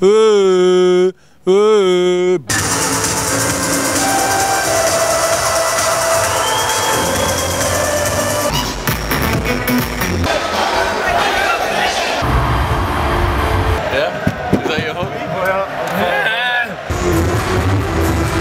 Uh, uh, Yeah? Is that your hobby? Well, yeah.